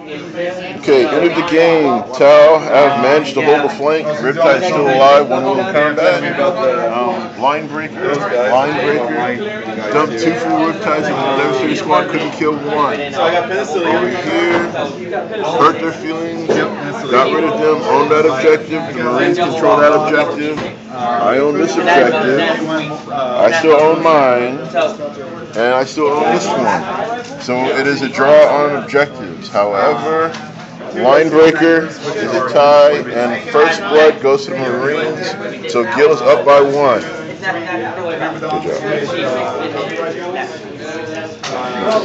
Okay, of the game. Tau have managed to hold the flank. Riptide still alive. One little combat. Um, line breaker. Line breaker. Dumped two full Riptides and the devastator squad couldn't kill one. Over here, hurt their feelings. Got rid of them. Own that objective. The Marines control that objective. I own this objective. I still own mine. And I still own this one. So it is a draw on objectives. However, Linebreaker is a tie, and First Blood goes to the Marines. So Gil is up by one. Good job.